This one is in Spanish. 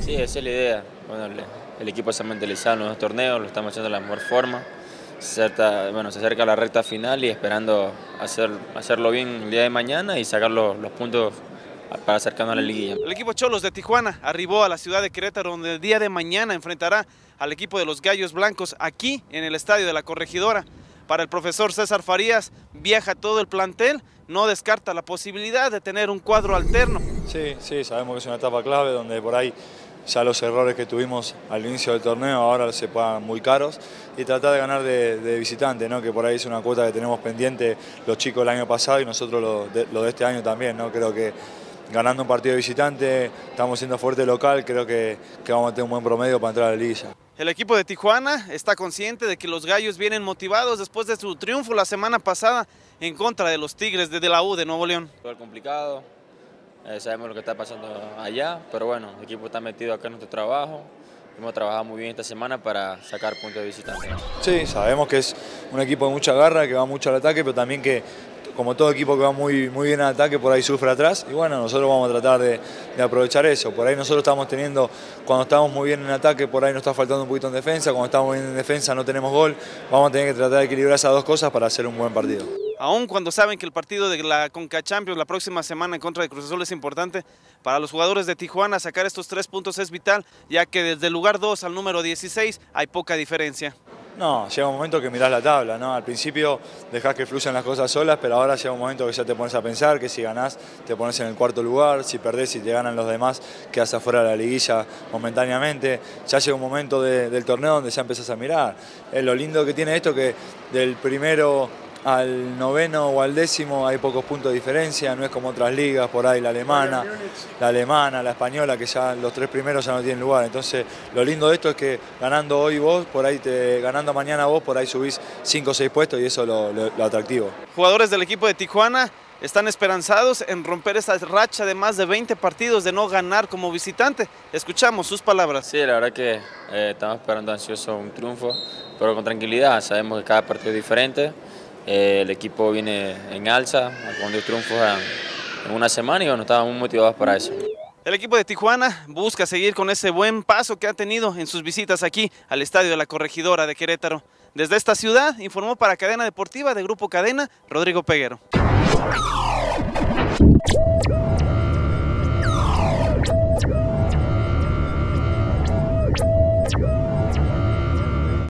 Sí, esa es la idea. El, equipo se ha mentalizado en los dos torneos, lo estamos haciendo de la mejor forma. Se acerca, bueno, se acerca la recta final y esperando hacer, hacerlo bien el día de mañana y sacar los, los puntos para acercarnos a la liguilla. El equipo Cholos de Tijuana arribó a la ciudad de Querétaro donde el día de mañana enfrentará al equipo de los Gallos Blancos aquí en el estadio de la Corregidora. Para el profesor César Farías viaja todo el plantel, no descarta la posibilidad de tener un cuadro alterno. Sí, sí, sabemos que es una etapa clave donde por ahí ya los errores que tuvimos al inicio del torneo ahora se pagan muy caros y tratar de ganar de, de visitante, ¿no? que por ahí es una cuota que tenemos pendiente los chicos el año pasado y nosotros lo de, de este año también. ¿no? Creo que ganando un partido de visitante, estamos siendo fuerte local, creo que, que vamos a tener un buen promedio para entrar a la liguilla. El equipo de Tijuana está consciente de que los gallos vienen motivados después de su triunfo la semana pasada en contra de los Tigres de la U de Nuevo León. Todo complicado, eh, sabemos lo que está pasando allá, pero bueno, el equipo está metido acá en nuestro trabajo. Hemos trabajado muy bien esta semana para sacar puntos de visitante. Sí, sabemos que es un equipo de mucha garra, que va mucho al ataque, pero también que como todo equipo que va muy, muy bien al ataque, por ahí sufre atrás. Y bueno, nosotros vamos a tratar de, aprovechar eso. Por ahí nosotros estamos teniendo, cuando estamos muy bien en ataque, por ahí nos está faltando un poquito en defensa. Cuando estamos bien en defensa no tenemos gol. Vamos a tener que tratar de equilibrar esas dos cosas para hacer un buen partido. Aún cuando saben que el partido de la Conca Champions la próxima semana en contra de Cruz Azul es importante, para los jugadores de Tijuana sacar estos tres puntos es vital, ya que desde el lugar 2 al número 16 hay poca diferencia. No, llega un momento que mirás la tabla, ¿no? Al principio dejás que fluyan las cosas solas, pero ahora llega un momento que ya te pones a pensar que si ganás te pones en el cuarto lugar, si perdés y te ganan los demás quedas afuera de la liguilla momentáneamente. Ya llega un momento de, del torneo donde ya empezás a mirar. Es lo lindo que tiene esto que del primero al noveno o al décimo hay pocos puntos de diferencia, no es como otras ligas, por ahí la alemana, la alemana, la española, que ya los tres primeros ya no tienen lugar. Entonces, lo lindo de esto es que ganando hoy vos, por ahí te, ganando mañana vos, por ahí subís cinco o seis puestos y eso es lo, lo, lo atractivo. Jugadores del equipo de Tijuana están esperanzados en romper esa racha de más de 20 partidos de no ganar como visitante. Escuchamos sus palabras. Sí, la verdad que eh, estamos esperando ansioso un triunfo, pero con tranquilidad. Sabemos que cada partido es diferente. Eh, el equipo viene en alza, con dos triunfos en, una semana y bueno, estamos muy motivados para eso. El equipo de Tijuana busca seguir con ese buen paso que ha tenido en sus visitas aquí al Estadio de la Corregidora de Querétaro. Desde esta ciudad informó para Cadena Deportiva de Grupo Cadena Rodrigo Peguero.